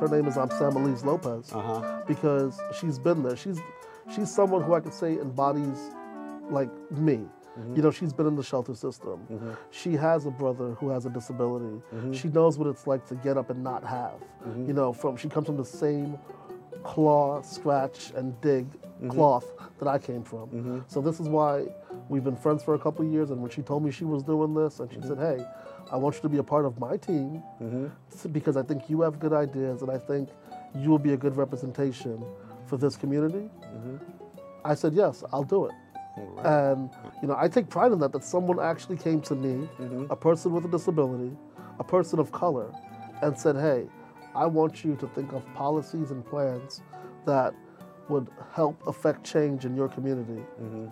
her name is um, Samelys Lopez Uh-huh. because she's been there. She's she's someone who I could say embodies like me. You know, she's been in the shelter system. She has a brother who has a disability. She knows what it's like to get up and not have. You know, from she comes from the same claw, scratch, and dig mm-hmm. cloth that I came from. Mm-hmm. So this is why we've been friends for a couple of years. And when she told me she was doing this, and she mm-hmm. said, "Hey, I want you to be a part of my team s- because I think you have good ideas, and I think you will be a good representation for this community." I said, "Yes, I'll do it." And you know, I take pride in that. That someone actually came to me, a person with a disability, a person of color, and said, "Hey, I want you to think of policies and plans that would help affect change in your community." Mm-hmm.